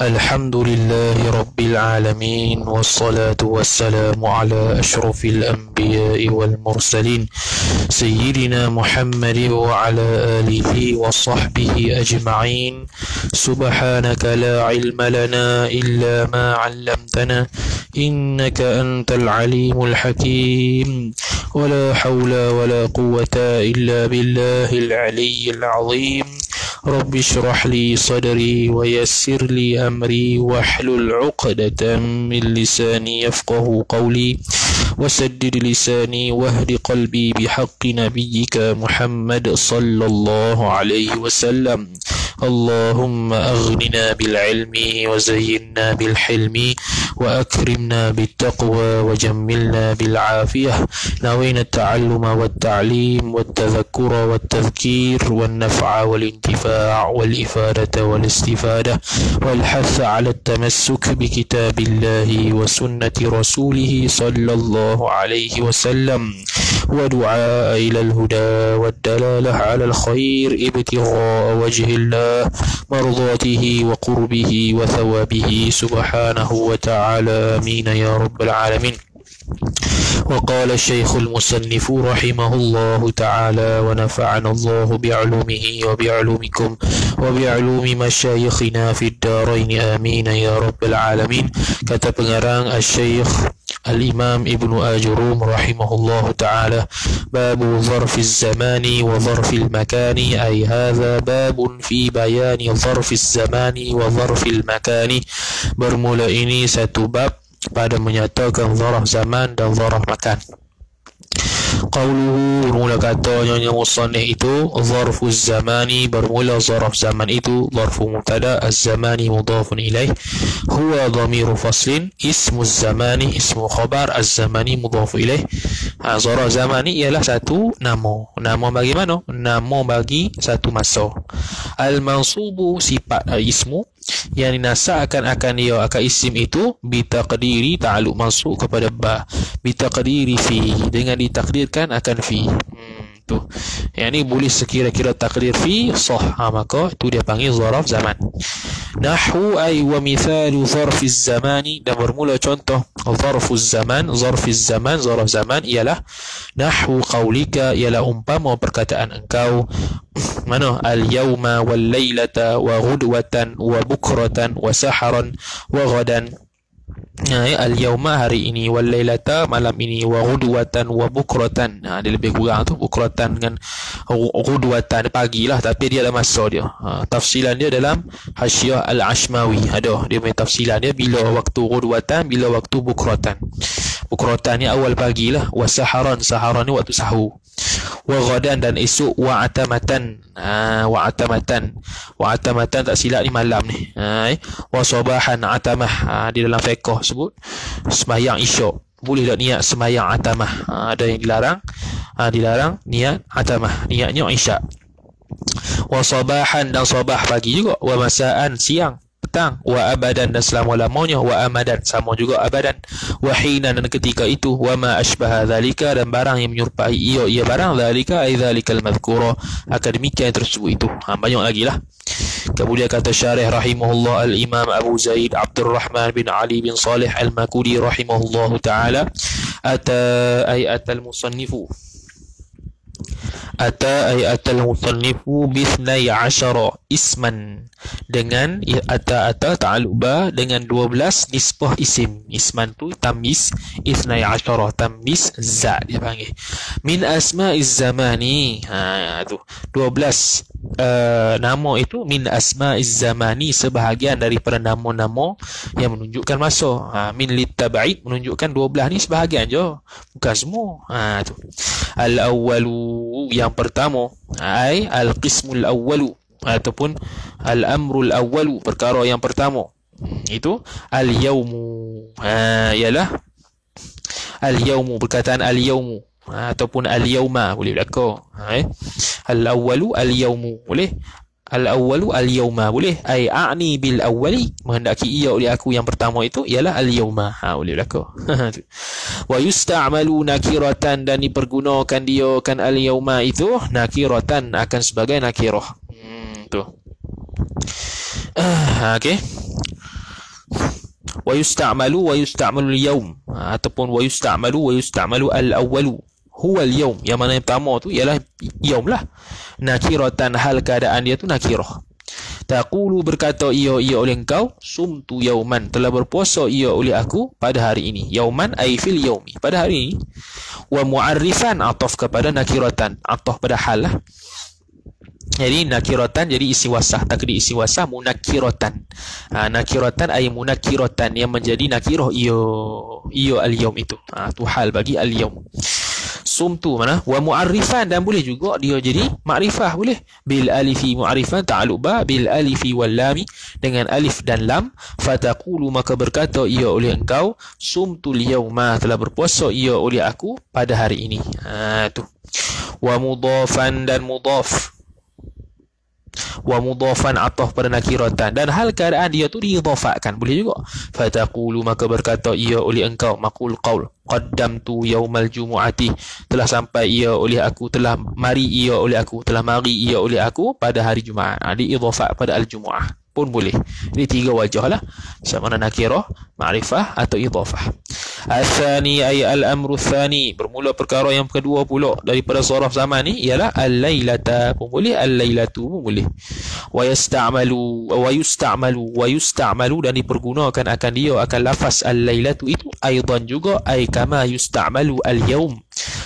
الحمد لله رب العالمين والصلاة والسلام على أشرف الأنبياء والمرسلين سيدنا محمد وعلى آله وصحبه أجمعين. سبحانك لا علم لنا إلا ما علمتنا إنك أنت العليم الحكيم. ولا حول ولا قوة إلا بالله العلي العظيم. رب اشرح لي صدري ويسر لي أمري واحلل عقدة من لساني يفقه قولي وسدد لساني واهد قلبي بحق نبيك محمد صلى الله عليه وسلم. اللهم أغننا بالعلم وزينا بالحلم وأكرمنا بالتقوى وجملنا بالعافية. نوينا التعلم والتعليم والتذكر والتذكير والنفع والانتفاع والإفادة والاستفادة والحث على التمسك بكتاب الله وسنة رسوله صلى الله عليه وسلم ودعاء إلى الهدى والدلالة على الخير ابتغاء وجه الله مرضاته وقربه وثوابه سبحانه وتعالى. آمين يا رب العالمين. وقال الشيخ المصنف رحمه الله تعالى ونفعنا الله بعلومه وبعلومكم وبعلوم مشايخنا في الدارين. آمين يا رب العالمين. كتب pengarang الشيخ الإمام ابن آجروم رحمه الله تعالى باب ظرف الزمان وظرف المكان أي هذا باب في بيان ظرف الزمان وظرف المكان bermula ini satu bab pada menyatakan zarah zaman dan zarah makan. Qauluhu bermula kata nyonya musannih itu zarfu zamani bermula zarf zaman itu zarfu mubtada az-zamani mudhafun ilaih huwa dhamiru faslin ismu zamani ismu khabar az-zamani mudhafu ilaih ha, zarf zamani ialah satu nama. Nama bagi mana? Nama bagi satu masa. Al-mansubu sifat ismu yang dinasakkan akan dia akan isim itu bitaqdiri ta'alluq mansub kepada ba. Bitaqdiri fi dengan ditakdirkan akan fi. Hmm, tu. Yang ni boleh sekira-kira takdir fi sah ha, maka tu dia panggil zaraf zaman ay wa mithalu zarfi zamani dan bermula contoh zarfu zaman zarfi zaman zaraf zaman ialah nahwu qaulika ialah umpama perkataan engkau mana al yauma wal lailata wa ghudwatan wa bukratan wa saharan wa ghadan Ya, al yauma hari ini wal lailata malam ini wa ghudwatan wa bukratan. Ha, dia lebih kurang tu bukratan dengan ghudwatan pagi lah tapi dia ada masa dia. Ha, tafsilan dia dalam Hasyiah al Ashmawi. Ada dia punya tafsilan dia bila waktu ghudwatan bila waktu bukratan. Bukratan ni awal pagi lah. Wa saharan saharan ni waktu sahur wa ghadan dan esok wa atamatan. Ha, wa atamatan. Wa atamatan tak silap ni malam ni. Ha, eh. wa sabahan atamah. Ha, di dalam fiqh sebut. Sembahyang isyak boleh tak niat sembahyang atamah? Ha, ada yang dilarang. Ha, dilarang niat atamah. Niatnya isyak. Wa sabahan dan sabah pagi juga. Wa masaan siang petang wa abadan dan selama-lamanya wa amadan sama juga abadan. Wa hina dan ketika itu wa ma asbaha zalika dan barang yang menyerupai ia ia barang zalika ai zalikal madhkura. Akan demikian tersebut itu. Ha, banyak lagi lah. Kemudian kata syarih rahimahullah al-imam Abu Zaid Abdul Rahman bin Ali bin Salih al-Makudi rahimahullah ta'ala. Ata ay atal musannifu. Ata ay atal musannifu bithnai asyara isman dengan ata ata ta'aluba dengan 12 nisbah isim. Isman tu tamis ithnai asyara tamis za dia panggil. Min asma'iz zamani. Ha tu. 12 Uh, nama itu min asma'iz zamani sebahagian daripada nama-nama yang menunjukkan masa. Ha, min litaba'id menunjukkan 12 ni sebahagian je. Bukan semua. Ha, tu. Al awwalu yang pertama. Ai al qismul awwalu ataupun al amrul awwalu perkara yang pertama. Itu al yaumu ha ialah al yaumu perkataan al yaumu ha, ataupun al yauma boleh berlaku ha, eh. Al awwalu al yaumu boleh? Al-awwalu al-yawma. Boleh. Ai a'ni bil awwali menghendaki ia oleh aku yang pertama itu ialah al-yawma. Ha boleh berlaku. Wa yusta'malu nakiratan. Dan dipergunakan dia kan al-yawma itu nakiratan akan sebagai nakirah. Tu. Ah, okey. Wa yusta'malu wa yusta'malu al-yawm. Ha, ataupun wa yusta'malu wa yusta'malu al-awwalu. Huwa al-yawm yang mana yang pertama tu ialah yaum lah. Nakiratan hal keadaan dia tu nakirah. Taqulu berkata ia ia oleh engkau sumtu yauman telah berpuasa ia oleh aku pada hari ini. Yauman ay fil yaumi pada hari ini wa mu'arrifan ataf kepada nakiratan. Ataf pada hal lah jadi nakiratan jadi isi wasah takdir isi wasah munakiratan. Ha, nakiratan ay munakiratan. Yang menjadi nakirah iyo iyo al yaum itu. Ha, tu hal bagi al yaum sumtu mana? Wa mu'arrifan dan boleh juga dia jadi makrifah boleh. Bil alifi mu'arrifan ta'alluq ba bil alifi wal lam dengan alif dan lam. Fataqulu maka berkata ia oleh engkau sumtu yauma telah berpuasa ia oleh aku pada hari ini. Ha tu. Wa mudafan dan mudaf wa mudafan ataf pada nakiratan. Dan hal keadaan dia tu diidhafahkan boleh juga. Fataqulu maka berkata ia oleh engkau maqul qaul. Qaddamtu yaumal jumu'ati. Telah sampai ia oleh aku telah mari ia oleh aku telah mari ia oleh aku pada hari Jumaat. Ha, diidhafah pada al-jumu'ah pun boleh. Ini tiga wajah lah. Sama mana nakirah, ma'rifah atau idhafah. Al-thani ay al-amru thani. Bermula perkara yang kedua pula daripada soraf zaman ni ialah al-laylata pun boleh, al-laylatu pun boleh. Wa yasta'malu wa yusta'malu wa yusta'malu dan dipergunakan akan dia akan lafaz al-laylatu itu aidan juga ay kama yusta'malu al-yawm.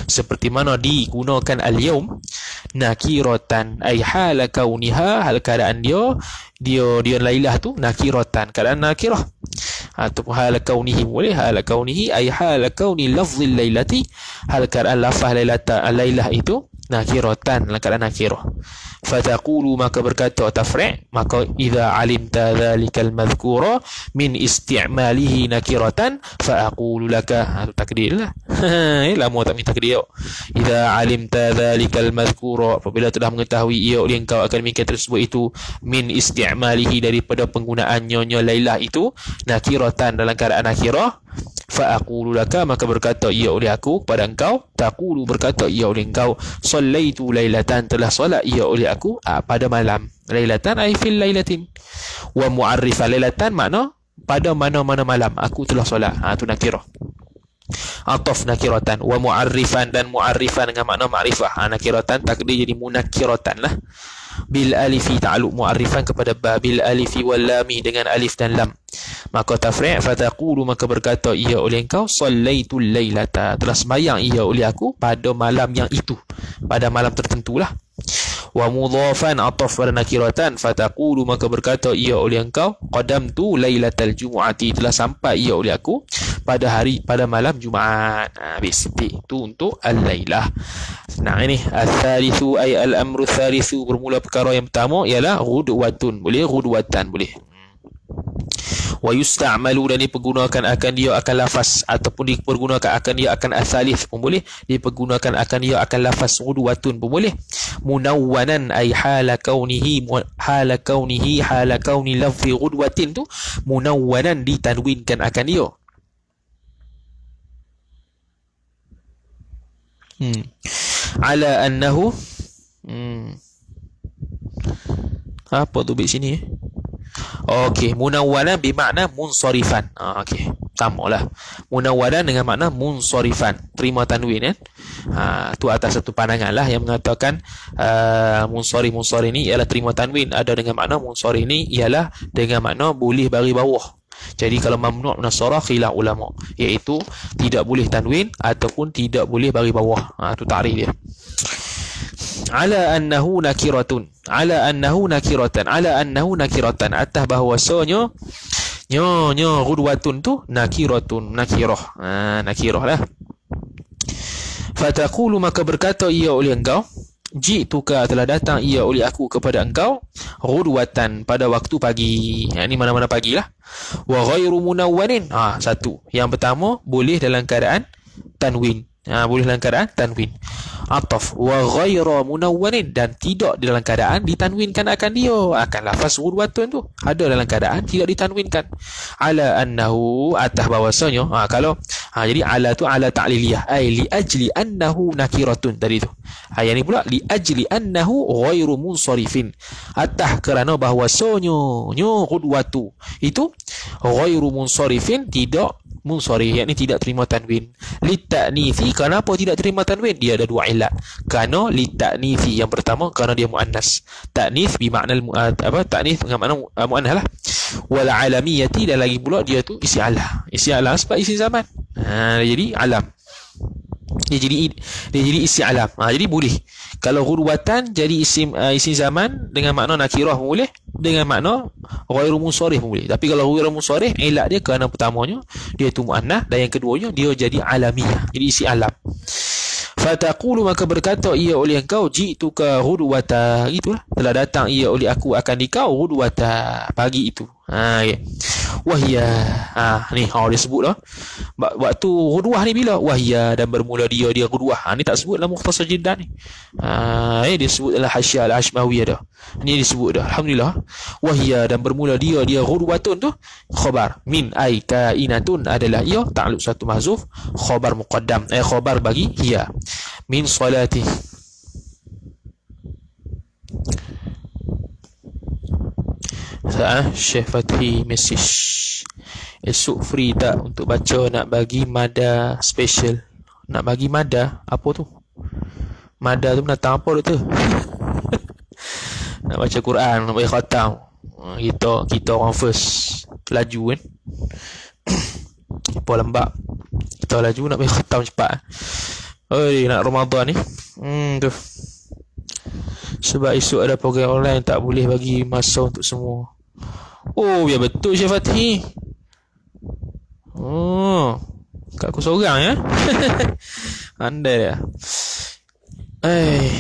Seperti mana digunakan al-yawm nakiratan ay hala kauniha hal keadaan dia dia dia lailah tu nakiratan keadaan nakirah. Ataupun hal kaunihi boleh hal kaunihi ay hal kauni lafzil lailati hal keadaan lafaz lailata lailah itu nakiratan keadaan nakirah fataqulu maka berkata tafri' maka idza alimta dhalikal madhkura min isti'malihi nakiratan fa aqulu laka. Ha, takdir lah. Eh lama tak minta takdir idza alimta dhalikal madhkura apabila telah mengetahui ia oleh engkau akan demikian tersebut itu min isti'malihi daripada penggunaan nyonya lailah itu nakiratan dalam keadaan nakirah fa aqulu laka. Maka berkata ia oleh aku kepada engkau taqulu berkata ia oleh engkau sallaitu lailatan. Telah solat ia oleh aku ah, pada malam lailatan ai fil lailatin. Wa mu'arrifa lailatan makna pada mana-mana malam aku telah solat. Ha tu nakirah. Ataf nakiratan. Wa mu'arrifan dan mu'arrifan dengan makna ma'rifah. Ha nakiratan takdir jadi munakiratan lah. Bil alifi ta'alluq mu'arrifan kepada ba. Bil alifi wal lami dengan alif dan lam. Maka tafri' fataqulu maka berkata ia oleh engkau sallaitul lailata. Telah sembahyang ia oleh aku pada malam yang itu. Pada malam tertentulah wa mudhafan ataf pada nakiratan. Fataqulu maka berkata ia oleh engkau qadamtu lailatal jumu'ati. Telah sampai ia oleh aku pada hari pada malam Jumaat. Ha, habis. Itu untuk al-lailah. Nah ini. Al-thalithu ay al-amru thalithu. Bermula perkara yang pertama ialah ghudwatun. Boleh? Ghudwatan boleh wa yusta'malu dan dipergunakan akan dia akan lafaz ataupun dipergunakan akan dia akan asalif pun boleh. Dipergunakan akan dia akan lafaz udwatun pun boleh. Munawwanan ay hala kaunihi hala kaunihi hala kauni lafzi udwatin tu munawwanan ditanwinkan akan dia. Hmm. Ala annahu hmm. Apa tu bit sini? eh Okey, munawwalan bermakna munsarifan. Ha, okey. Samalah. Munawwalan dengan makna munsarifan. Terima tanwin kan. Ha, tu atas satu pandangan lah yang mengatakan uh, munsarif munsarif ini ialah terima tanwin. Ada dengan makna munsarif ini ialah dengan makna boleh bagi bawah. Jadi kalau mamnu' nasara khilaf ulama iaitu tidak boleh tanwin ataupun tidak boleh bagi bawah. Ha tu takrif dia ala annahu nakiratun. Ala annahu nakiratan. Ala annahu nakiratan. Atas bahwasanya nyo nyo ghudwatun tu nakiratun nakirah. Ha, nakirah lah. Fataqulu maka berkata ia oleh engkau jituka telah datang ia oleh aku kepada engkau ghudwatan pada waktu pagi. Ha, ini mana-mana pagi lah. Wa ghairu munawwarin ha, satu. Yang pertama boleh dalam keadaan tanwin ha, boleh dalam keadaan? Tanwin. Ataf. Wa ghaira munawwanin. Dan tidak dalam keadaan ditanwinkan akan dia. Akan lafaz ghudwatun tu. Ada dalam keadaan tidak ditanwinkan. Ala annahu atah bahwasanya ha, kalau ha, jadi ala tu ala ta'liliyah. Ai li ajli annahu nakiratun. Tadi tu. Ha, yang ni pula li ajli annahu ghairu munsarifin. Atah kerana bahwasanya nyu ghudwatu itu ghairu munsarifin tidak munsarif yakni tidak terima tanwin. Litaknifi kenapa tidak terima tanwin? Dia ada dua ilat. Kerana litaknifi yang pertama kerana dia muannas. Taknif bermakna apa taknif dengan makna uh, muannas lah. Wal alamiyati dan lagi pula dia tu isi alam isi alam sebab isi zaman. Ha, jadi alam. Dia jadi dia jadi isi alam. Ha, jadi boleh. Kalau ghurwatan jadi isim uh, isim zaman dengan makna nakirah boleh dengan makna ghairu musarif pun boleh. Tapi kalau ghairu musarif elak dia kerana pertamanya dia tu muannah dan yang keduanya dia jadi alamiah jadi isi alam. Fataqulu maka berkata ia oleh engkau jitu ka ghudwata itulah telah datang ia oleh aku akan dikau ghudwata pagi itu ha ya wahya ha ni ha dia sebut lah. Waktu ghudwah ni bila? Wahya dan bermula dia dia ghudwah ha ni tak sebut dalam mukhtasar jiddan ni. Ha eh dia sebut dalam hasyiah al-hashmawiyah dah ni disebut dah. Alhamdulillah. Wahya dan bermula dia dia ghudwatun tu khabar. Min ai kainatun adalah ia ta'alluq satu mahzuf khabar muqaddam eh khabar bagi hiya min salati Sa'ah Syekh Fathi message Esok free tak untuk baca nak bagi mada special Nak bagi mada Apa tu? Mada tu menatang apa tu? nak baca Quran Nak bagi khatam ha, Kita kita orang first Laju kan Apa lembab Kita laju nak bagi khatam cepat Oi, nak Ramadan ni. Hmm tu. Sebab esok ada program online tak boleh bagi masa untuk semua. Oh, biar betul Syekh Fatih. Oh. Kat aku seorang ya. Andai dia. Eh.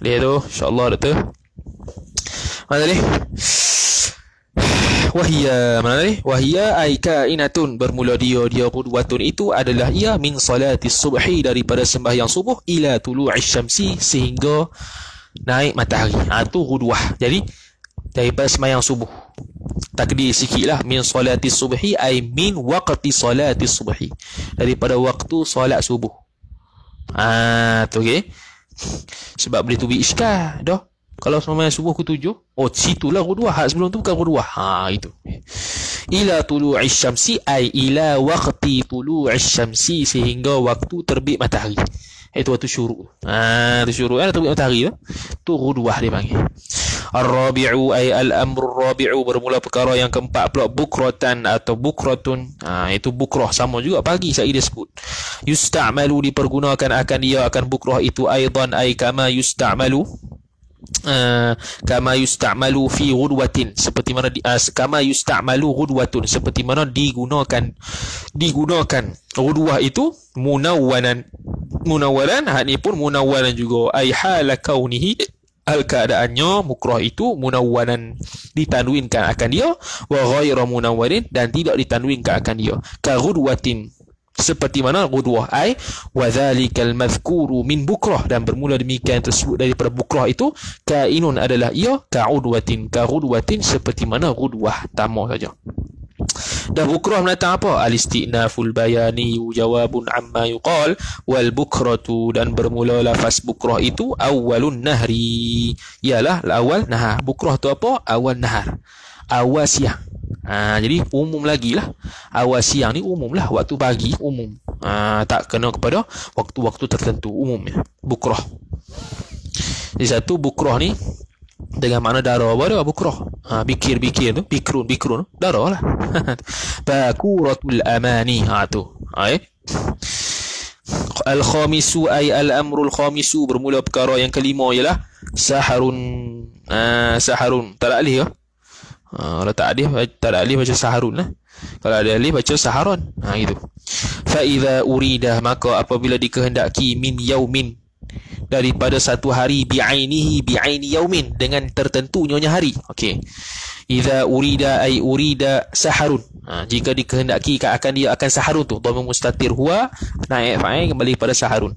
Lihat tu, insya-Allah doktor. Mana tadi? wahia mana tadi wahia ai kainatun bermula dia dia qudwatun itu adalah ia min salati subhi daripada sembahyang subuh ila tulu'i syamsi sehingga naik matahari ha tu qudwah jadi daripada sembahyang subuh. Takdir sikitlah min salati subhi ai min waqti salati subhi. Daripada waktu solat subuh. Ah tu okey. Sebab boleh tu bi iskal dah kalau sembahyang subuh ke tujuh oh situlah kedua hak sebelum tu bukan kedua ha itu. Ila tulu'i syamsi ai ila waqti tulu'i syamsi sehingga waktu terbit matahari itu waktu syuruk. Ha tu syuruk. Kan? Terbit matahari tu. Tu kedua dia panggil. Ar-rabi'u ay al-amru ar-rabi'u bermula perkara yang keempat pula bukratan atau bukratun. Ha, itu bukrah sama juga pagi saya dia sebut. Yusta'malu dipergunakan akan dia akan bukrah itu aidan ay kama yusta'malu. Uh, kama yusta'malu fi ghudwatin. Seperti mana di, uh, kama yusta'malu ghudwatun. Seperti mana digunakan digunakan ghudwah itu munawwanan munawwalan hak ni pun munawwalan juga. Ai hala kaunihi al keadaannya mukrah itu munawwanan ditanwinkan akan dia wa ghairu munawwarin dan tidak ditanwinkan akan dia. Ka ghudwatin seperti mana ghudwah? Ai wa dzalikal madhkuru min bukrah dan bermula demikian tersebut daripada bukrah itu kainun adalah ia ka'udwatin. Ka ghudwatin seperti mana ghudwah? Tamu saja dan bukrah menatang apa? Al-istinaful bayani jawabun amma yuqal wal bukratu dan bermula lafaz bukrah itu awalun nahri. Ialah awal nahar. Bukrah tu apa? Awal nahar. Awal siang. Ha, jadi umum lagi lah. Awal siang ni umum lah. Waktu pagi umum. Ha, Tak kena kepada waktu-waktu tertentu. Umum ya. Bukrah Jadi satu bukrah ni Dengan makna darah apa dia? Bukrah ha, Bikir-bikir tu Bikrun Bikrun. Darah lah. Bakuratul amani. Ha tu. Ha, eh? Al-khamisu ay al-amrul khamisu. Bermula perkara yang kelima ialah Saharun uh, Saharun. Tak alih ya? Ha, kalau tak alif tak alif baca saharun lah. Kalau ada alif baca saharon. Ha gitu. Fa idza urida maka apabila dikehendaki min yaumin daripada satu hari bi'ainihi bi'aini yaumin dengan tertentunya hari. Okey. Idza urida ay urida saharun. Ha, jika dikehendaki akan dia akan saharun tu. Dhamma mustatir huwa naik fa'il kembali pada saharun.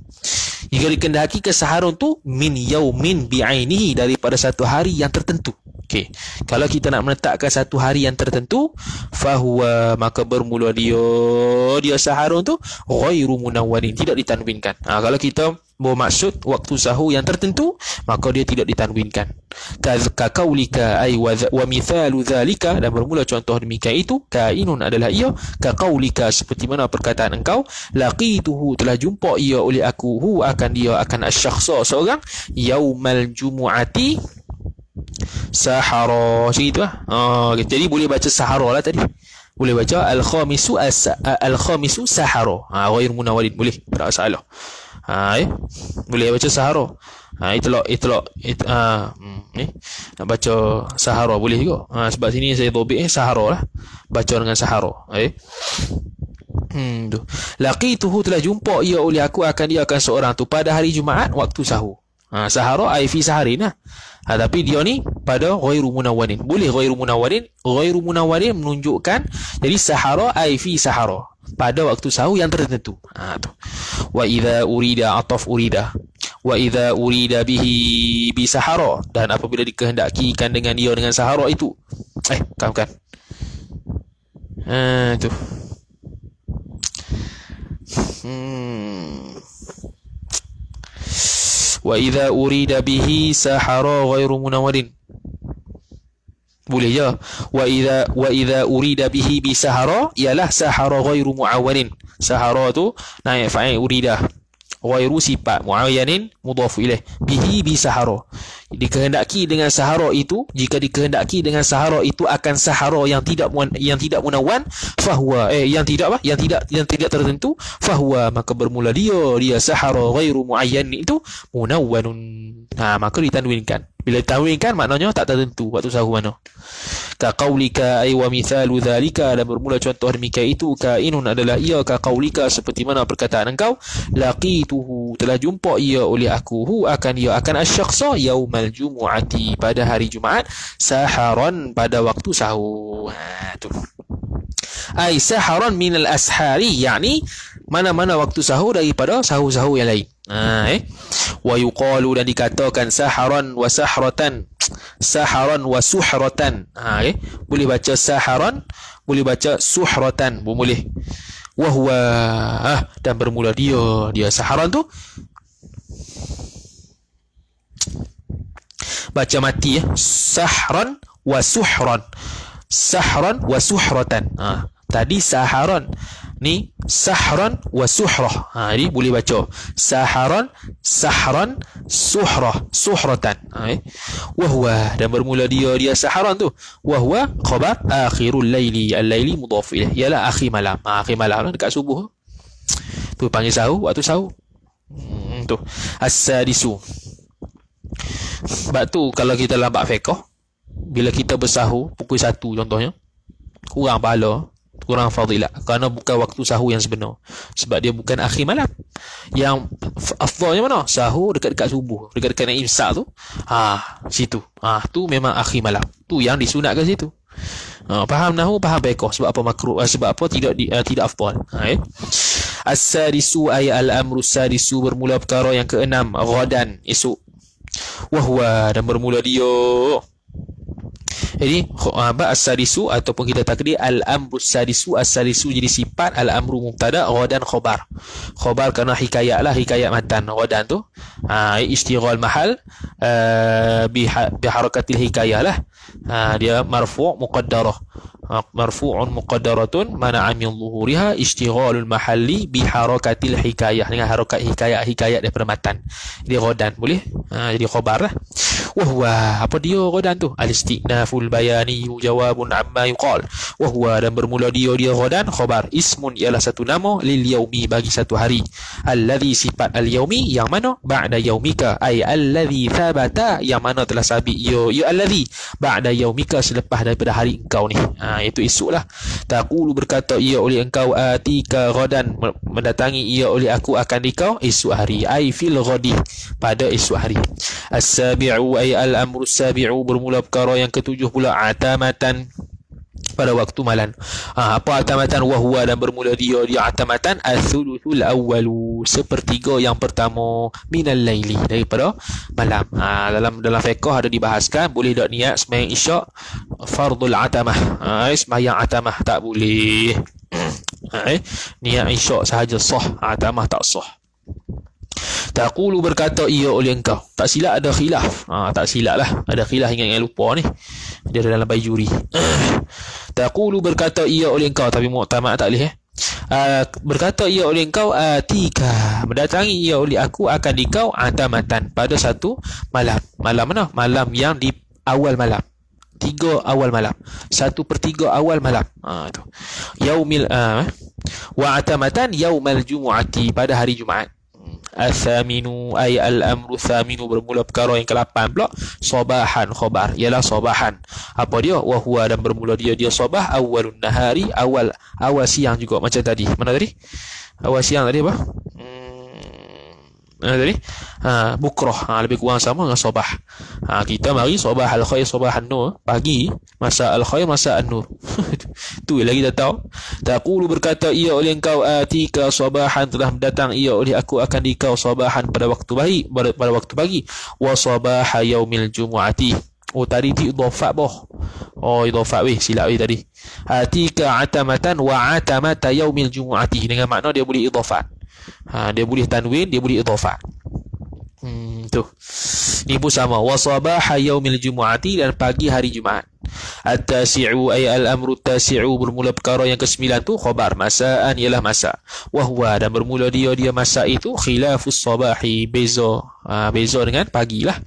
Jika dikehendaki ke saharun tu min yaumin bi'ainihi daripada satu hari yang tertentu. Okey. Kalau kita nak menetapkan satu hari yang tertentu, fahuwa maka bermula dia dia saharun tu ghairu munawwarin, tidak ditanwinkan. Ha, kalau kita bermaksud waktu sahur yang tertentu, maka dia tidak ditanwinkan. Ka qaulika ay wa, mithalu dhalika dan bermula contoh demikian itu kainun adalah ia ka qaulika seperti mana perkataan engkau laqituhu telah jumpa ia oleh aku hu akan dia akan asyakhsa seorang yaumal jumu'ati Sahara. Macam itu lah oh, Jadi boleh baca Sahara lah tadi. Boleh baca Al-Khamisu Al-Khamisu Sahara. Ha, Ghair Munawarin Boleh. Tak masalah ha, eh? Boleh baca Sahara ha, Itulah Itulah it, ha, hmm, eh? Nak baca Sahara Boleh juga ha, Sebab sini saya dobik eh, Sahara lah Baca dengan Sahara eh? Hmm, tu. Laqituhu telah jumpa ia oleh aku akan dia akan seorang tu pada hari Jumaat waktu sahur. Ha, sahara ai fi saharin lah. Ha, tapi dia ni pada ghairu munawwarin. Boleh ghairu munawwarin. Ghairu munawwarin menunjukkan jadi sahara ai fi sahara. Pada waktu sahur yang tertentu. Ha, tu. Wa idza urida ataf urida. Wa idza urida bihi bi sahara. Dan apabila dikehendakikan dengan dia dengan sahara itu. Eh, kan kan. Ha, tu. Hmm wa idza urida bihi sahara ghairu munawwarin boleh je. Wa idza wa idza urida bihi bi sahara ialah sahara ghairu muawwarin sahara tu naik fa'il urida ghairu sifat. Muawwanin mudhaf ilaih bihi bi sahara. Dikehendaki dengan sahara itu jika dikehendaki dengan sahara itu akan sahara yang tidak yang tidak munawwan fahuwa eh yang tidak apa? Yang tidak yang tidak tertentu fahuwa. Maka bermula dia dia sahara ghairu muayyan itu munawwanun ha maka ditanwinkan. Bila ditanwinkan maknanya tak tertentu waktu sahur mana. Ka qaulika ay wa mithalu dhalika. Dan bermula contoh demikian itu kainun adalah ia ka qaulika. Seperti mana perkataan engkau laqituhu telah jumpa ia oleh aku hu akan ia akan asyakhsa yaumal jumu'ati pada hari Jumaat saharon pada waktu sahur. Ha tu. Ai saharon min al ashari yakni mana-mana waktu sahur daripada sahur-sahur yang lain. Ha eh. Wa yuqalu dan dikatakan saharon wa sahratan saharon wa suhratan. Ha eh. Boleh baca saharon, boleh baca suhratan, boleh. Wahwa. Ah, dan bermula dia dia saharan tu. Baca mati ya sahran wa suhran. Sahran wa suhratan. Ha. Tadi saharan ni sahran wa suhrah. Ha jadi boleh baca. Saharan sahran suhrah. Suhratan. Ha eh? wa huwa. Dan bermula dia dia saharan tu. Wa huwa khabar akhirul laili. Al-laili mudhaf ilaih ialah akhir malam. Ha, akhir malam lah dekat subuh. Tu panggil sahur waktu sahur. Hmm, tu. As-sadisu. Sebab tu kalau kita lambat fiqh bila kita bersahur pukul 1 contohnya kurang pahala kurang fadilah kerana bukan waktu sahur yang sebenar. Sebab dia bukan akhir malam. Yang afdalnya mana? Sahur dekat-dekat subuh. Dekat-dekat nak imsak tu. Ha situ. Ha tu memang akhir malam. Tu yang disunatkan situ. Ha, faham nahu faham fiqh sebab apa makruh uh, sebab apa tidak di, uh, tidak afdal. Ha eh as-sadisu ay al-amru sadisu bermula perkara yang keenam. Ghadan esok. Wahwa dan bermula dia jadi apa as-sadisu ataupun kita takdir al-amru sadisu as-sadisu jadi sifat al-amru mubtada ghadan khabar khabar kerana hikayat lah hikayat matan ghadan tu. Ha istighal mahal uh, bi bi harakatil hikayah lah. Ha, dia marfu' muqaddarah. Marfu'un muqaddaratun mana min zuhuriha ishtighalul mahalli bi harakatil hikayah. Dengan harakat hikayat hikayat daripada matan dia ghadan boleh ha, jadi khabar lah Wahwa apa dia ghadan tu? Al-istiqnaful bayani jawabun amma yuqal. Wahwa dan bermula dia dia ghadan khabar ismun ialah satu nama lil yaumi bagi satu hari. Alladhi sifat al-yaumi yang mana ba'da yaumika ay alladhi thabata yang mana telah sabit yo yo alladhi ba'da yaumika selepas daripada hari engkau ni. Ha itu esok lah. Taqulu berkata ia oleh engkau atika ghadan mendatangi ia oleh aku akan dikau esok hari ay fil ghadi pada esok hari. As-sabi'u ay al-amru as-sabi'u bermula perkara yang ketujuh pula atamatan pada waktu malam. Ha, apa atamatan wahwa dan bermula dia dia atamatan as-sulusul awwalu sepertiga yang pertama minal laili daripada malam. Ha, dalam dalam fiqh ada dibahaskan boleh tak niat sembahyang isyak fardul atamah. Ha, sembahyang atamah tak boleh. Ha, eh? niat isyak sahaja sah, atamah tak sah. Taqulu berkata ia oleh engkau. Tak silap ada khilaf. Ha, tak silap lah. Ada khilaf ingat yang lupa ni. Dia ada dalam bajuri. Taqulu berkata ia oleh engkau. Tapi mu'tamad tak boleh eh. Uh, berkata ia oleh engkau atika mendatangi ia oleh aku akan dikau antamatan pada satu malam malam mana malam yang di awal malam tiga awal malam satu per tiga awal malam ha, tu. yaumil uh, wa atamatan yaumal jumu'ati pada hari jumaat Al-thaminu ay al-amru thaminu bermula perkara yang ke-8 pula Sobahan khobar Ialah sobahan Apa dia? Wahuwa dan bermula dia Dia sobah awalun nahari Awal awal siang juga macam tadi Mana tadi? Awal siang tadi apa? Hmm ha, tadi ha, bukroh ha, lebih kurang sama dengan sobah. Ha, kita mari sobah al khair sobah an nur pagi masa al khair masa an nur tu lagi tak tahu taqulu berkata ia oleh engkau atika sobahan telah datang. Ia oleh aku akan dikau sobahan pada waktu baik pada, pada waktu pagi. Wa sabah yaumil jumu'ati. Oh tadi di idhafat boh. Oh idhafat weh silap weh tadi. Atika atamatan wa atamata yaumil jumu'ati. Dengan makna dia boleh idhafat ha, dia boleh tanwin dia boleh idhafah hmm tu. Ni pun sama. Wa sabaha yaumil jumu'ati dan pagi hari jumaat. At-tasi'u ay al-amru at-tasi'u bermula perkara yang ke-9 tu khabar masaan ialah masa wa huwa dan bermula dia dia masa itu khilafus sabahi beza. Ha, beza dengan pagi lah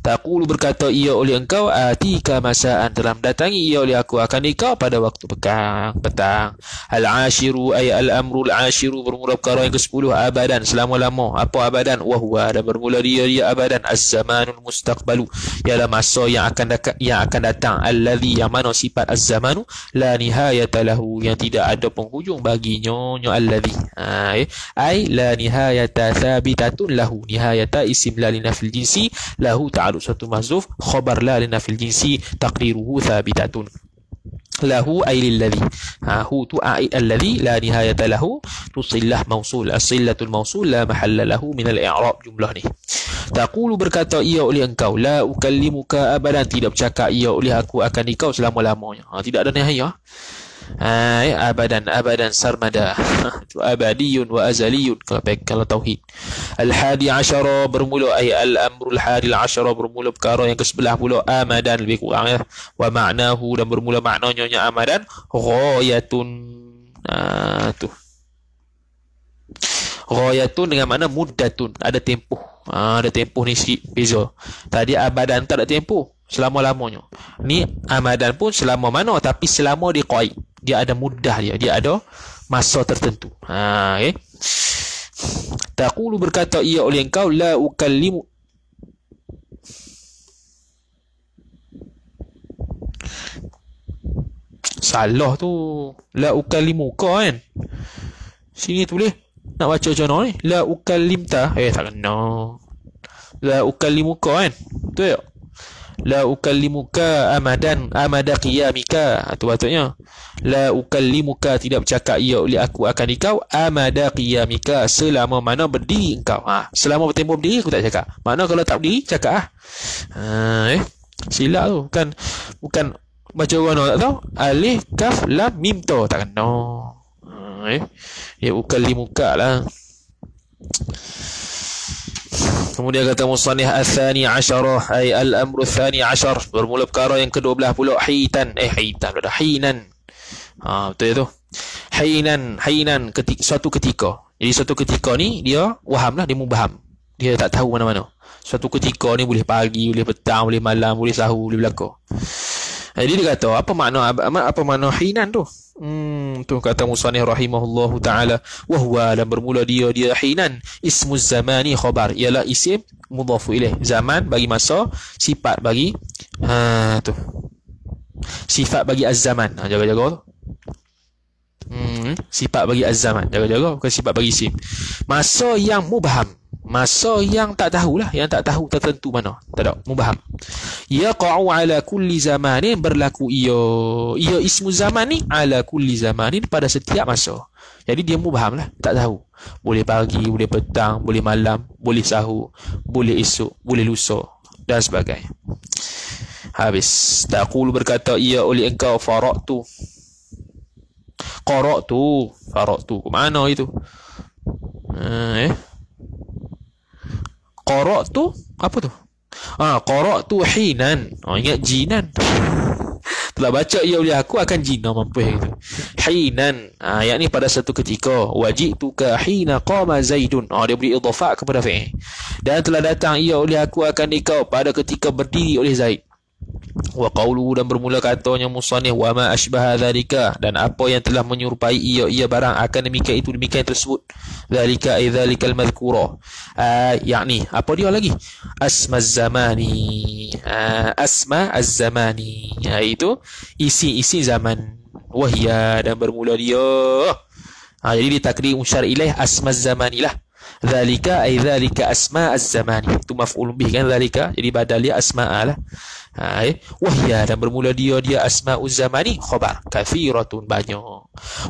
Taqulu berkata ia oleh engkau atika masaan telah mendatangi ia oleh aku akan nikah pada waktu petang. Petang. Al ashiru ay al amru al ashiru bermula perkara yang ke-10 abadan. Selama-lama apa abadan? Wa huwa. Dan bermula dia dia abadan. Az zamanul mustaqbalu. Ialah masa yang akan yang akan datang. Allazi yang mana sifat az zamanu la nihayata lahu. Yang tidak ada penghujung baginya nya allazi ha, eh? ay la nihayata thabitatun lahu. Nihayata isim la linafil jinsi lahu ta'ala ta'alluq satu mahzuf khabar la lina jinsi taqdiruhu thabitatun. Lahu ay lilladhi ha hu tu ai alladhi la nihayata lahu. Tusillah mausul. As-sillatul mausul la mahalla lahu min al-i'rab jumlah ni. Taqulu berkata ia oleh engkau la ukallimuka abadan. Tidak bercakap ia oleh aku akan dikau selama-lamanya. Ha tidak ada nihayah abadan abadan sarmada. Abadiyun wa azaliyun kalau baik kalau tauhid. Al hadi asyara bermula ay al amrul hadi asyara bermula perkara yang ke-11 pula amadan lebih kurang ya. Wa ma'nahu dan bermula maknanya nya amadan ghayatun ha, tu. Ghayatun dengan makna muddatun. Ada tempoh ha, ada tempoh ni sikit beza. Tadi abadan tak ada tempoh selama-lamanya. Ni amadan pun selama mana tapi selama di qaid dia ada mudah dia. Dia ada masa tertentu. Ha okey taqulu berkata ia oleh engkau la ukallimu salah tu. La ukallimu kau kan? Sini tulis nak baca macam mana ni? La ukallimta. Eh tak kena. La ukallimu kau kan? Betul tak la ukallimuka amadan amada qiyamika. Itu patutnya. La ukallimuka tidak bercakap ia oleh aku akan dikau amada qiyamika. Selama mana berdiri engkau. Ha selama bertempuh berdiri aku tak cakap. Mana kalau tak berdiri cakap ah. Ha, eh. Silap tu. Bukan bukan baca mana tak tahu. Alif kaf lam mim to. Tak kena ha, eh. Ya ukallimuka lah Kemudian kata musannif al-thani asyarah ay al-amru al-thani asyar bermula perkara yang ke-12 pula hitan eh hitan ada hinan. Ha betul tu. Hinan hinan ketika suatu ketika. Jadi suatu ketika ni dia wahamlah dia mubaham. dia tak tahu mana-mana suatu ketika ni boleh pagi boleh petang boleh malam boleh sahur boleh belakang jadi dia kata apa makna apa, makna hinan tu? Hmm, tu kata Musannih rahimahullahu taala wa huwa dan bermula dia dia hinan. Ismu zamani khabar ialah isim mudhaf ilaih. Zaman bagi masa sifat bagi ha tu. Sifat bagi az-zaman. Ha, jaga-jaga tu. Hmm, sifat bagi az-zaman. Jaga-jaga bukan sifat bagi isim. Masa yang mubham masa yang tak tahulah yang tak tahu tertentu mana. Tak ada mubaham yaqa'u ala kulli zamanin berlaku ia ia ismu zaman ni ala kulli zamanin pada setiap masa. Jadi dia mubaham lah tak tahu. Boleh pagi boleh petang boleh malam boleh sahur boleh esok boleh lusa dan sebagainya. Habis taqul berkata ia oleh engkau faraqtu qara'tu faraqtu mana itu? Uh, eh Qorok tu apa tu? Ah, ha, qorok tu hinan. Oh, ingat jinan. Telah baca ia oleh aku akan jina mampu itu. Hinan. Ah, ha, yakni pada satu ketika wajib tu ke hina qama Zaidun. Oh, dia beri idhafah kepada fi'il. Dan telah datang ia oleh aku akan ikau pada ketika berdiri oleh Zaid wa qawluhu dan bermula katanya musannih wa ma ashbaha dhalika. Dan apa yang telah menyerupai ia ia barang akan demikian itu demikian tersebut. Dhalika ay dhalika al madhkura uh, yakni apa dia lagi? Asma zamani. Uh, asma az-zamani. Iaitu isi-isi zaman. Wahya dan bermula dia. Ha, jadi ditakdir musyar ilaih asma zamani lah. Zalika ay zalika asma az-zamani. Itu maf'ul bih kan zalika. Jadi badal dia asma' lah. Ha, eh? Wahya dan bermula dia dia asma'uz zamani khabar kathiratun banyak.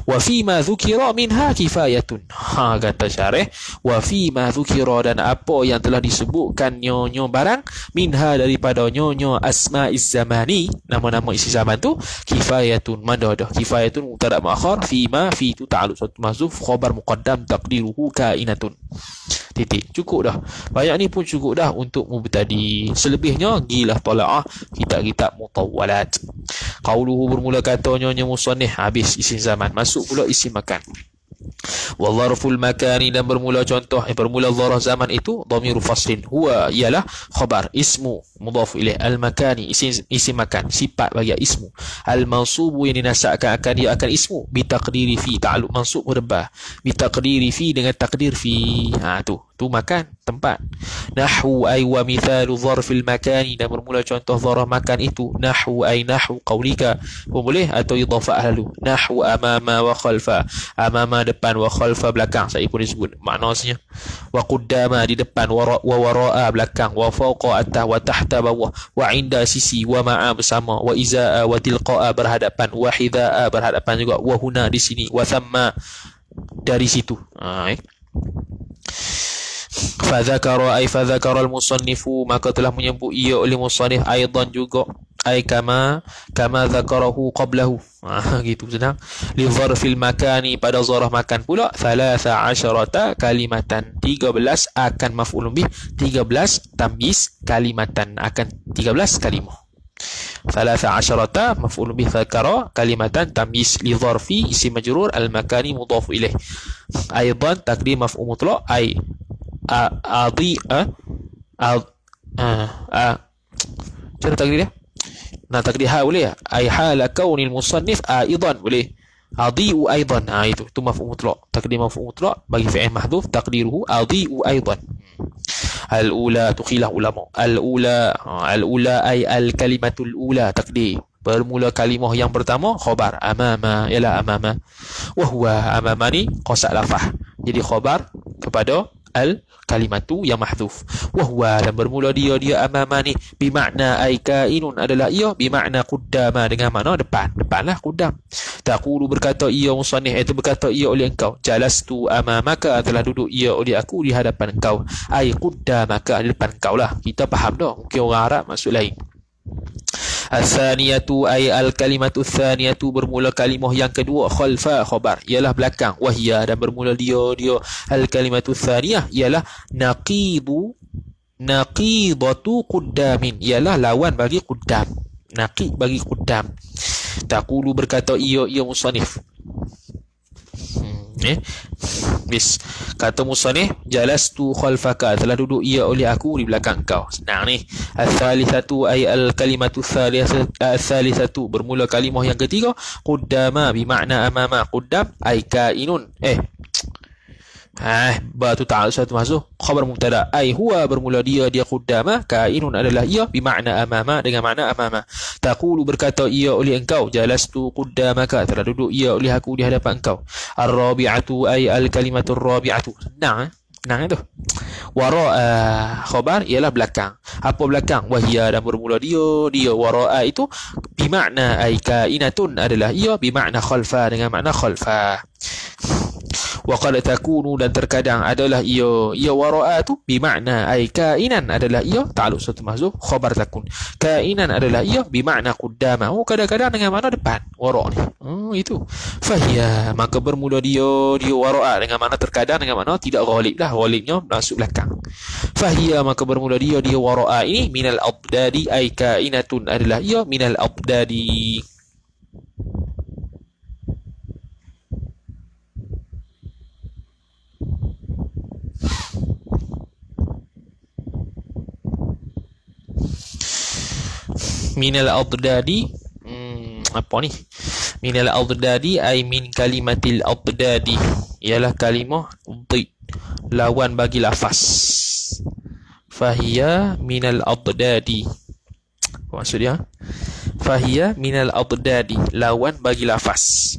Wa fi ma dhukira minha kifayatun. Ha kata syarih wa fi ma dhukira dan apa yang telah disebutkan nyonyo barang minha daripada nyonyo asma'iz zamani nama-nama isi zaman tu kifayatun mana dah kifayatun mubtada muakhar fi ma fi tu ta'alluq satu mahzuf khabar muqaddam taqdiruhu kainatun. Titik. Cukup dah. Banyak ni pun cukup dah untuk mubtadi. Selebihnya gilah tala'ah kitab-kitab mutawwalat. Qauluhu bermula katanya musannif habis isim zaman. Masuk pula isim makan. Wa dharful makani dan bermula contoh eh, bermula dharf zaman itu dhamir faslin huwa ialah khabar ismu mudhaf ilaih al makani isim isim makan sifat bagi ismu. Al mansub yang dinasabkan akan dia akan ismu. Bi taqdiri fi ta'alluq mansub hurba bi taqdiri fi dengan takdir fi. Ha tu tu makan tempat. Nahwu ay wa mithalu dharfil makani. Dan bermula contoh dharf makan itu. Nahwu ay nahwu qaulika boleh atau idhafah lalu nahwu amama wa khalfa. Amama depan wa khalfa belakang. Saya pun disebut maknanya. Wa qaddama di depan wa wara'a belakang. Wa fawqa atas wa tahta bawah. Wa inda sisi wa ma'a bersama. Wa izaa wa tilqa'a berhadapan. Wa hidaa berhadapan juga. Wa huna di sini. Wa thamma dari situ. Ha, eh Fadzakara ay fadzakara al-musannifu maka telah menyebut ia oleh musannif aidan juga. Ay kama kama dzakarahu qablahu. Ah gitu senang. Li dzarfil makani pada zarah makan pula 13 kalimatan. 13 akan maf'ul bih 13 tamyiz kalimatan. Akan 13 kalimah. 13 maf'ul bih dzakara kalimatan tamyiz li zarfi isim majrur al-makani mudhaf ilaih aidan takdim maf'ul mutlaq ay a a a? Cara takdir dia? Nak takdir ha boleh ai hala kaunil musannif aidan boleh. Adhi'u aidan. Ha itu tu maf'ul mutlaq. Takdir maf'ul mutlaq bagi fi'il mahdhuf taqdiruhu adhi'u aidan. Al-ula tukhilah ulama. Al-ula al-ula ay al-kalimatul ula takdir bermula kalimah yang pertama khabar. Amama ialah amama. Wa huwa amama ni qasak lafah jadi khabar kepada al kalimatu yang mahdhuf wa huwa dan bermula dia dia amama ni. Bermakna ai kainun adalah ia bermakna qaddama dengan makna depan. Depanlah qaddam taqulu berkata ia musannif itu berkata ia oleh engkau. Jalastu amamaka. Telah duduk ia oleh aku di hadapan engkau. Ai qaddamaka di depan engkau lah kita faham dah mungkin orang Arab maksud lain Al-thaniyatu ay al-kalimatu thaniyatu bermula kalimah yang kedua khalfa khabar. Ialah belakang. Wahia dan bermula dia dia. Al-kalimatu thaniyah ialah naqibu naqidatu quddamin. Ialah lawan bagi quddam. Naqid bagi quddam. Taqulu berkata ia ia musannif. Hmm, eh Bis. Kata Musa ni, jalastu khalfaka. Telah duduk ia oleh aku di belakang kau. Senang ni. Al-thalithatu ay al-kalimatu al-thalithatu. Bermula kalimah yang ketiga. Quddama bimakna amama. Quddam ay kainun. Eh, Ah, ba tu ta'al satu masuk. Khabar mubtada ai huwa bermula dia dia qaddama kainun adalah ia bermakna amama dengan makna amama. Taqulu berkata ia oleh engkau. Jalastu qaddamaka telah duduk ia oleh aku di hadapan engkau. Ar-rabi'atu ai al-kalimatu ar-rabi'atu senang eh? Senang itu wara'a khabar ialah belakang. Apa belakang? Wahia dan bermula dia dia wara'a itu bermakna ai kainatun adalah ia bermakna khalfa dengan makna khalfa wa qad takunu dan terkadang adalah ia ia wara'a tu bermakna ai kainan adalah ia ta'alluq satu mahzuf khabar takun. Kainan adalah ia bermakna qaddama oh kadang-kadang dengan makna depan wara' ni. Oh itu. Fahiya. Maka bermula dia dia wara'a dengan makna terkadang dengan makna tidak ghalib dah ghalibnya masuk belakang. Fahiya. Maka bermula dia dia wara'a ini minal abdadi ai kainatun adalah ia minal abdadi minal adadi hmm, apa ni? Minal adadi ai min kalimatil adadi ialah kalimah dhi lawan bagi lafaz. Fahiya minal adadi apa maksud dia fahiya minal adadi lawan bagi lafaz.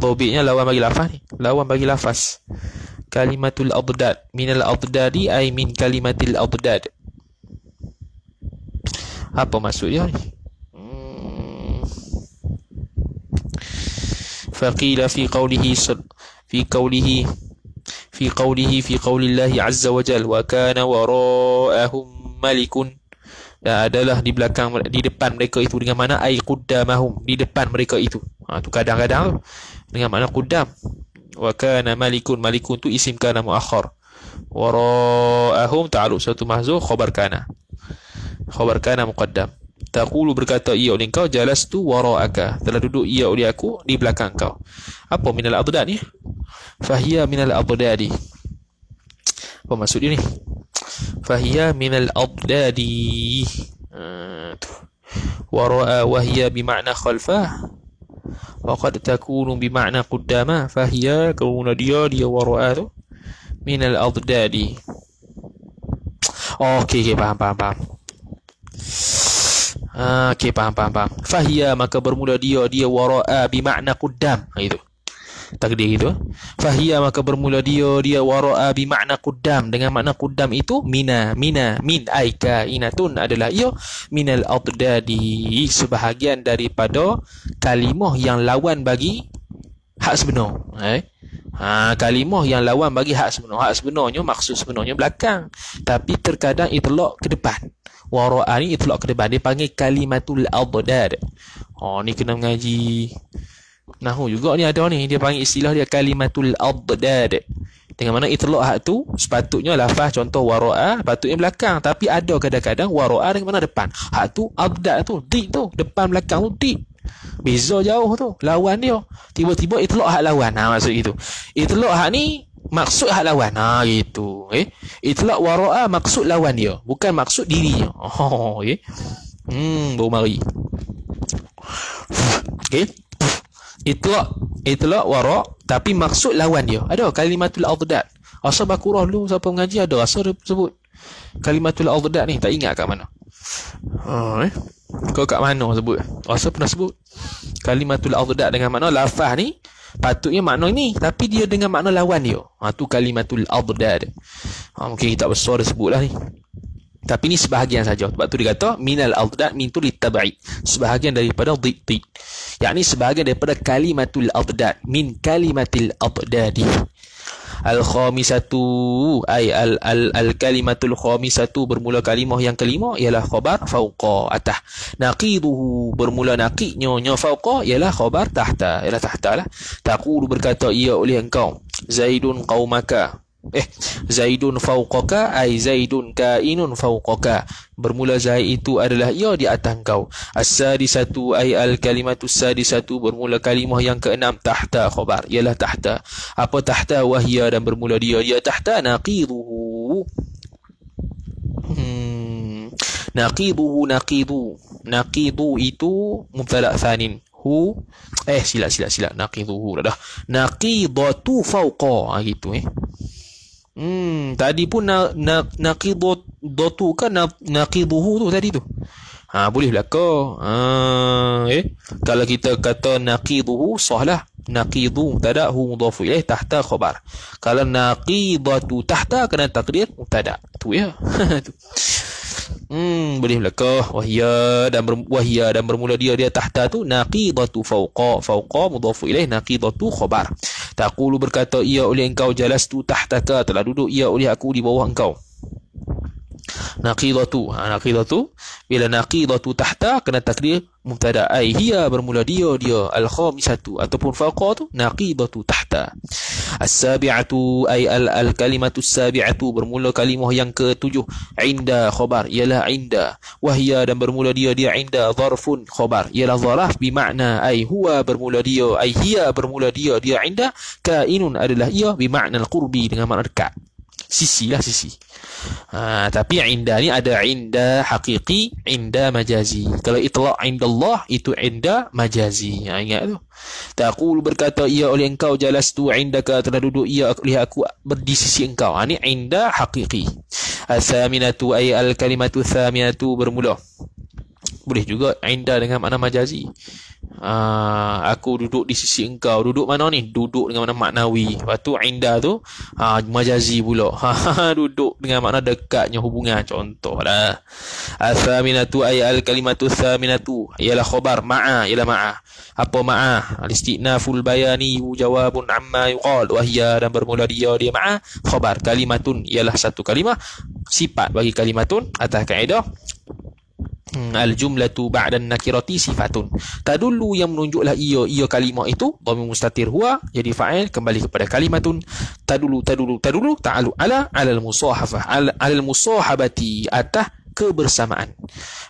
Tobiknya lawan bagi lafaz ni. Lawan bagi lafaz. Kalimatul adad minal adadi ai min kalimatil adad apa maksud dia? Ni hmm. faqila fi qawlihi fi qawlihi fi qawlihi fi qawlillahi azza wa jal wa kana wara'ahum malikun. Dan adalah di belakang di depan mereka itu dengan mana? Ai quddamahum di depan mereka itu. Ha tu kadang-kadang dengan makna quddam. Wa kana malikun malikun tu isim kana muakhar wara'ahum ta'alluq satu mahzuf khabar kana khabar kana muqaddam. Taqulu berkata ia oleh kau jalastu wara'aka. Telah duduk ia oleh aku di belakang kau. Apa minal adad ni? Fahiya minal adadi apa maksud dia ni? Fahiya minal adadi uh, wara'a wahya bimakna khalfa. Wa qad takunu bimakna qaddama fahiya kauna dia dia wara'a tu. Minal adadi oh, okey okey faham faham faham Ah, okey faham faham faham. Fahiya maka bermula dia dia wara'a bi makna qaddam. Ha itu. Takdir itu. Fahiya maka bermula dia dia wara'a bi makna qaddam dengan makna qaddam itu mina mina min aika inatun adalah ia minal adadi sebahagian daripada kalimah yang lawan bagi hak sebenar. Eh? Ha, kalimah yang lawan bagi hak sebenar. Hak sebenarnya maksud sebenarnya belakang. Tapi terkadang itlaq ke depan wara'a ni itlaq ke depan dia panggil kalimatul adad oh ni kena mengaji nahu juga ni ada ni. Dia panggil istilah dia kalimatul adad dengan mana itlaq hak tu sepatutnya lafaz contoh wara'a patutnya belakang. Tapi ada kadang-kadang wara'a dengan mana depan. Hak tu adad tu di tu. Depan belakang tu di Beza jauh tu Lawan dia. Tiba-tiba itlaq hak lawan. Ha maksud itu Itlaq hak ni maksud hak lawan. Ha gitu. Eh itlaq wara'a maksud lawan dia. Bukan maksud dirinya oh okey hmm baru mari. Okey itlaq itlaq wara' tapi maksud lawan dia. Ada kalimatul adad asal bakurah dulu siapa mengaji ada asal dia sebut. Kalimatul adad ni tak ingat kat mana. Ha eh. Kau kat mana sebut? Asal pernah sebut. Kalimatul adad dengan makna lafaz ni patutnya makna ini tapi dia dengan makna lawan dia. Ha tu kalimatul adad. Ha mungkin kita besar sebutlah ni. Tapi ni sebahagian saja. Sebab tu dia kata minal adad min tu litabai sebahagian daripada dhid yakni sebahagian daripada kalimatul adad. Min kalimatil adadi Al-khamisatu ay al, al, al kalimatul khamisatu bermula kalimah yang kelima ialah khabar fauqa atah. Naqiduhu bermula naqidnya nya fauqa ialah khabar tahta. Ialah tahta lah. Taqulu berkata ia oleh engkau Zaidun qaumaka eh zaidun fauqaka ai zaidun kainun fauqaka bermula zaid itu adalah ia di atas kau. As-sadisatu ai al-kalimatu sadisatu bermula kalimah yang keenam tahta khabar. Ialah tahta. Apa tahta? Wahia dan bermula dia dia tahta naqiduhu. Hmm. Naqiduhu naqidu. Itu mubtada thanin. Hu. Eh sila sila sila naqiduhu dah naqidatu fauqa ha, gitu eh Hmm, tadi pun na, na, naqidotu kan na, naqiduhu tu tadi tu. Ha, boleh belaka. Ha, eh. Kalau kita kata naqiduhu, sahlah. Naqidu tada hu mudafu ilaih tahta khabar. Kalau naqidatu tahta kena takdir mutada. Tu ya. tu. Hmm, boleh belaka. Wahia dan ber, wahia dan bermula dia dia tahta tu naqidatu fauqa. Fauqa mudafu ilaih naqidatu khabar. Taqulu berkata ia oleh engkau jalastu tahtaka telah duduk ia oleh aku di bawah engkau. Naqidatu. Ha, naqidatu. Bila naqidatu tahta kena takdir mubtada. Ai hiya bermula dia dia al khamisatu ataupun faqa tu naqidatu tahta. As-sabi'atu ay al, al kalimatu sabi'atu bermula kalimah yang ketujuh. Inda khabar. Ialah inda. Wahia dan bermula dia dia inda. Zarfun khabar. Ialah zaraf bermakna ai huwa bermula dia. Ai hiya bermula dia dia inda. Kainun adalah ia. Bermakna al-qurbi. Dengan makna dekat. Sisi lah sisi. Ha, tapi inda ni ada inda hakiki, inda majazi. Kalau itlaq inda Allah, itu inda majazi. Ha, ingat tu. Taqul berkata, ia oleh engkau jalas tu indaka telah duduk ia oleh aku berdi sisi engkau. Ha, ni inda hakiki. Al-thaminatu ay al-kalimatu thaminatu bermula. Boleh juga inda dengan makna majazi. Uh, aku duduk di sisi engkau. Duduk mana ni? Duduk dengan makna maknawi. Lepas tu indah tu uh, Majazi pula. Duduk dengan makna dekatnya hubungan. Contoh lah Al-thaminatu ay al-kalimatu thaminatu Ialah khobar ma'a Ialah ma'a. Apa ma'a? Al-istiqnaful bayani Jawabun amma yuqal. Wahia dan bermula dia Dia ma'a. Khobar kalimatun Ialah satu kalimah. Sifat bagi kalimatun Atas kaedah al-jumlatu ba'da nakirati sifatun. Tadullu yang menunjuklah ia ia kalimah itu dhamir mustatir huwa jadi fa'il kembali kepada kalimatun tadullu tadullu tadullu ta'alu ala ala al-musahafah ala al-musahabati atah kebersamaan.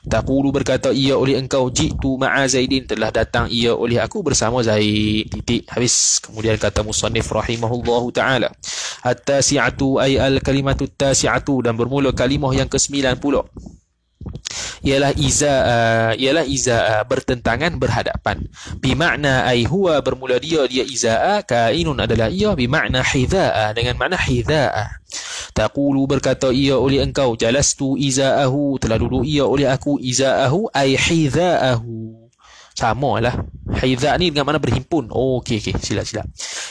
Taqulu berkata ia oleh engkau jitu ma'a Zaidin telah datang ia oleh aku bersama Zaid. Titik habis. Kemudian kata musannif rahimahullahu taala. At-tasi'atu ay al-kalimatu at-tasi'atu dan bermula kalimah yang ke-9 pula ialah iza uh, ialah iza uh, bertentangan berhadapan. Bimakna ai huwa bermula dia dia iza kainun adalah ia. Bimakna hidha dengan makna hidha taqulu berkata ia oleh engkau jalastu izaahu. Telah duduk ia oleh aku izaahu ai hidhaahu sama lah. Haidha ni dengan mana berhimpun. Oh okey okey. Sila sila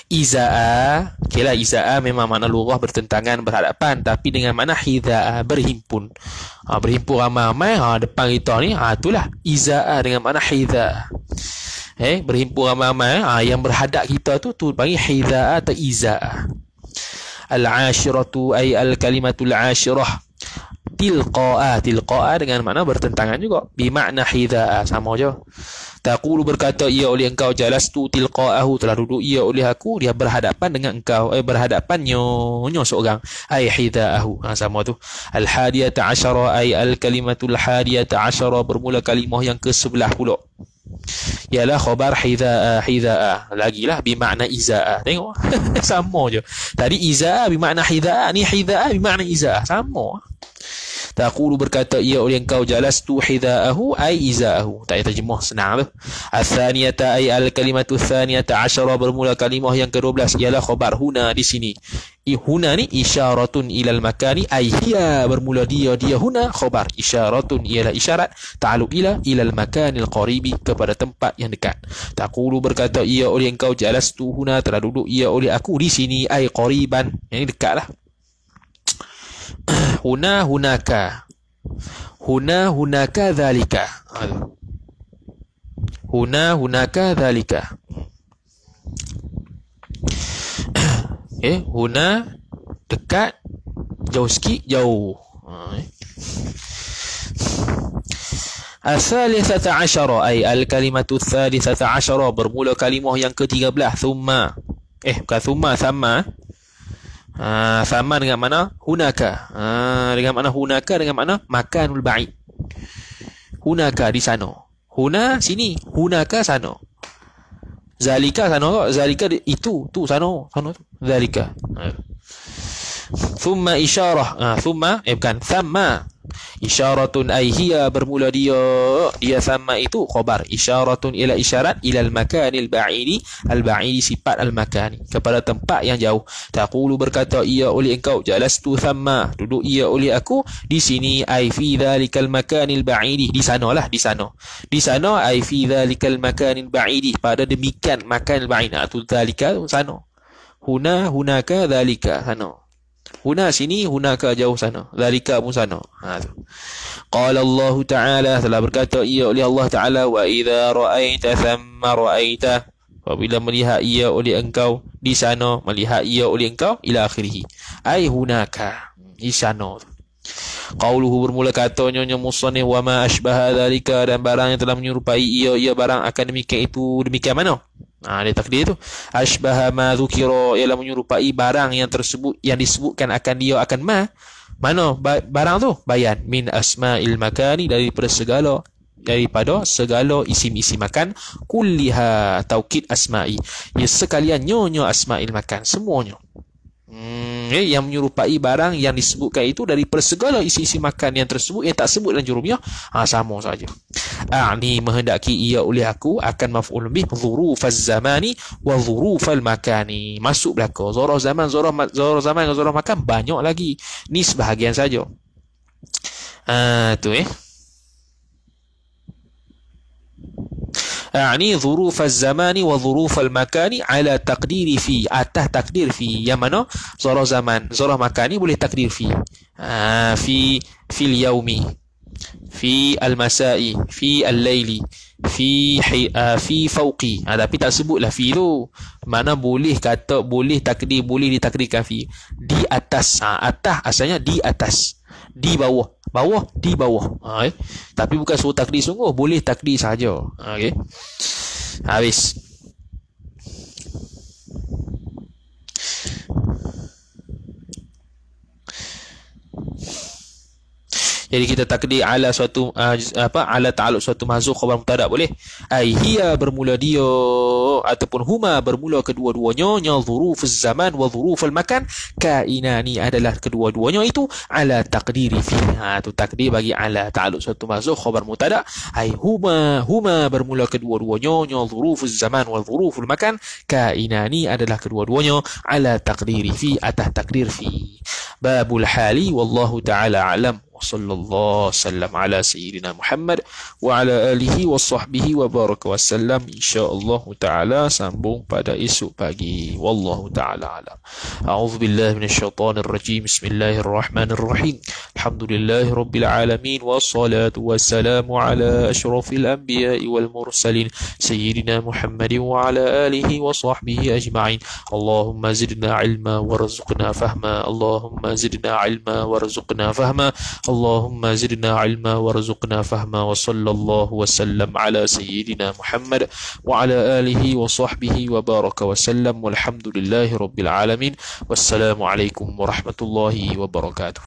Iza'a Okey lah. Iza'a memang makna lurah bertentangan berhadapan. Tapi dengan mana Hidha'a berhimpun. Ha, Berhimpun ramai-ramai. Ha, Depan kita ni ha, Itulah Iza'a dengan mana Hidha'a Eh, berhimpun ramai-ramai. Ha, Yang berhadap kita tu tu panggil Hidha'a atau Iza'a Al-ashiratu ay al-kalimatul ashirah. Tilqa'a. Tilqa'a dengan makna bertentangan juga. Bimakna hidha'a sama je taqulu berkata ia oleh engkau jalastu tilqa'ahu. Telah duduk ia oleh aku. Dia berhadapan dengan engkau eh berhadapan nyo seorang. Ai hidha'ahu ha, sama tu. Al hadiyata asyara ai al kalimatul hadiyata asyara. Bermula kalimah yang ke-11 pula. Ialah khabar hidha'a hidha'a lagilah bimakna izaa tengok. Sama je. Tadi izaa bimakna hidha'a ni hidha'a bimakna izaa sama Taqulu berkata ia oleh engkau jalastu hidaahu ai izaahu. Tak terjemah senang tu. Atsaniyata ai al kalimatu tsaniyata asyara bermula kalimah yang ke-12 ialah khabar huna di sini. Huna ni isyaratun ilal makani ai hiya bermula dia dia huna khabar isyaratun ialah isyarat ta'alluq ila ilal makanil qaribi kepada tempat yang dekat. Taqulu berkata ia oleh engkau jalastu huna telah duduk ia oleh aku di sini ai qariban. Yang dekatlah huna hunaka. Huna hunaka dhalika. Huna hunaka dhalika. Eh huna dekat jauh sikit jauh. Ha, eh. Al-Thalithata Asyara Ay Al-Kalimatu Thalithata Asyara Bermula kalimah yang ke-13 Thumma. Eh bukan Thumma sama Ha, sama dengan mana? Hunaka. Ha, dengan mana hunaka dengan mana? Makanul ba'id. Hunaka di sana. Huna sini. Hunaka sana. Zalika sana kok. Zalika itu. Tu sana. Sana tu. Zalika. Ha. Thumma isyarah. Ha, thumma. Eh bukan. Thamma. Isyaratun ay hiya bermula dia dia sama itu khabar. Isyaratun ila isyarat ila al makanil ba'idi. Al ba'idi sifat al makani kepada tempat yang jauh. Taqulu berkata ia oleh engkau jalastu thamma duduk ia oleh aku di sini ay fi dzalikal makanil ba'idi. Di sanalah di sana. Di sana ay fi dzalikal makanil ba'idi. Pada demikian makan al ba'id atau dzalika sana. Huna hunaka dzalika sana Huna sini, hunaka jauh sana. Zalika pun sana. Ha tu. Qala Allah Ta'ala telah berkata ia oleh Allah Ta'ala wa idza ra'aita thamma ra'aita apabila melihat ia oleh engkau di sana melihat ia oleh engkau ila akhirih ai hunaka di sana Qauluhu bermula kata nyonya musannif wa ma asbaha dan barang yang telah menyerupai ia ia barang akan demikian itu demikian mana Ha, dia takdir tu. Ashbaha ma dhukira Ialah menyerupai barang yang tersebut Yang disebutkan akan dia akan ma. Mana? Barang tu? Bayan. Min asma'il makani Daripada segala Daripada segala isim-isim makan. Kulliha taukid asma'i. Ya sekalian nyonya asma'il makan. Semuanya Hmm, eh, yang menyerupai barang yang disebutkan itu dari persegala isi-isi makan yang tersebut yang tak sebut dalam jurumiah ha, sama saja. A'ni menghendaki ia oleh aku akan maf'ul bih dzurufaz zamani wa dzurufal makani. Masuk belaka. Zarah zaman, zarah, zarah zaman dan makan banyak lagi. Ni sebahagian saja. Ah tu eh. Ini zuruf zamani wa zuruf al-makani ala takdiri fi. Atas takdir fi. Yang mana? Zorah zaman. Zorah makani boleh takdir fi. ah, fi fil yaumi. Fi al-masai. Fi al-laili. Fi hi, uh, fi fauqi. Ha, tapi tak sebutlah fi tu. Mana boleh kata, boleh takdir, boleh ditakdirkan fi. Di atas. Ha, atas asalnya di atas di bawah. Bawah di bawah. Ha, eh? tapi bukan suruh takdir sungguh. Boleh takdir saja. Ha, okey. Habis Jadi kita takdir ala suatu uh, apa ala ta'alluq suatu mahzuf khabar mubtada boleh? Ai hiya bermula dia ataupun huma bermula kedua-duanya nya dzurufuz zaman wa dzuruful makan kainani adalah kedua-duanya itu ala taqdiri fi. Ha tu takdir bagi ala ta'alluq suatu mahzuf khabar mubtada ai huma huma bermula kedua-duanya nya dzurufuz zaman wa dzuruful makan kainani adalah kedua-duanya ala taqdiri fi atas takdir fi. Babul hali wallahu taala alam. وصلى الله وسلم على سيدنا محمد وعلى آله وصحبه وبارك وسلم. إن شاء الله تعالى سنبوم pada esok pagi والله تعالى أعلم. أعوذ بالله من الشيطان الرجيم. بسم الله الرحمن الرحيم. الحمد لله رب العالمين والصلاة والسلام على أشرف الأنبياء والمرسلين سيدنا محمد وعلى آله وصحبه أجمعين. اللهم زدنا علما وارزقنا فهما. اللهم زدنا علما وارزقنا فهما. اللهم زدنا علما وارزقنا فهما وصلى الله وسلم على سيدنا محمد وعلى آله وصحبه وبارك وسلم والحمد لله رب العالمين والسلام عليكم ورحمة الله وبركاته